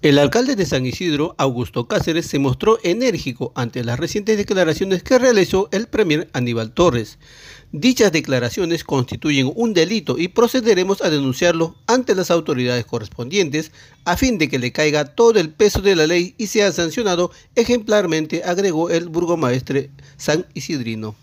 El alcalde de San Isidro, Augusto Cáceres, se mostró enérgico ante las recientes declaraciones que realizó el premier Aníbal Torres. Dichas declaraciones constituyen un delito y procederemos a denunciarlo ante las autoridades correspondientes a fin de que le caiga todo el peso de la ley y sea sancionado ejemplarmente, agregó el burgomaestre San Isidrino.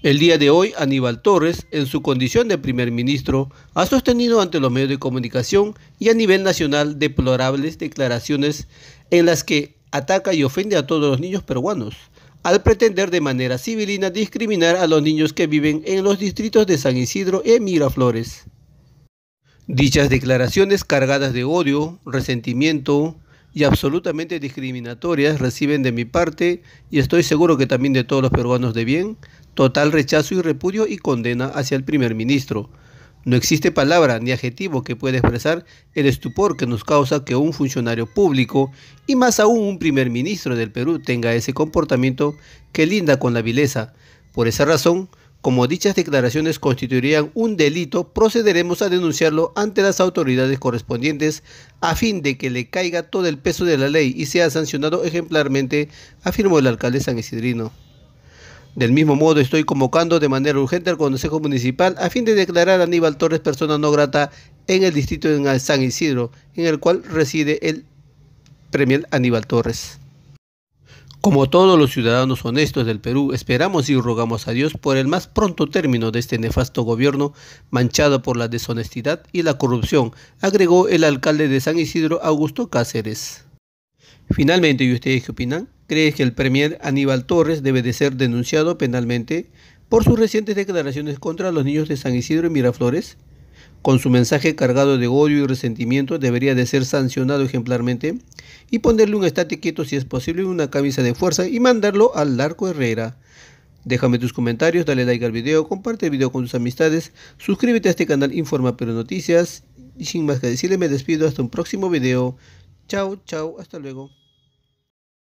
El día de hoy, Aníbal Torres, en su condición de primer ministro, ha sostenido ante los medios de comunicación y a nivel nacional deplorables declaraciones en las que ataca y ofende a todos los niños peruanos, al pretender de manera civilina discriminar a los niños que viven en los distritos de San Isidro y Miraflores. Dichas declaraciones cargadas de odio, resentimiento, y absolutamente discriminatorias reciben de mi parte, y estoy seguro que también de todos los peruanos de bien, total rechazo y repudio y condena hacia el primer ministro. No existe palabra ni adjetivo que pueda expresar el estupor que nos causa que un funcionario público, y más aún un primer ministro del Perú, tenga ese comportamiento que linda con la vileza. Por esa razón, como dichas declaraciones constituirían un delito, procederemos a denunciarlo ante las autoridades correspondientes a fin de que le caiga todo el peso de la ley y sea sancionado ejemplarmente, afirmó el alcalde San Isidrino. Del mismo modo, estoy convocando de manera urgente al Consejo Municipal a fin de declarar a Aníbal Torres persona no grata en el distrito de San Isidro, en el cual reside el Premier Aníbal Torres. Como todos los ciudadanos honestos del Perú, esperamos y rogamos a Dios por el más pronto término de este nefasto gobierno manchado por la deshonestidad y la corrupción, agregó el alcalde de San Isidro, Augusto Cáceres. Finalmente, ¿y ustedes qué opinan? ¿Creen que el premier Aníbal Torres debe de ser denunciado penalmente por sus recientes declaraciones contra los niños de San Isidro y Miraflores? con su mensaje cargado de odio y resentimiento, debería de ser sancionado ejemplarmente y ponerle un estate quieto si es posible una camisa de fuerza y mandarlo al arco Herrera. Déjame tus comentarios, dale like al video, comparte el video con tus amistades, suscríbete a este canal Informa Pero Noticias y sin más que decirle me despido hasta un próximo video. Chao, chao, hasta luego.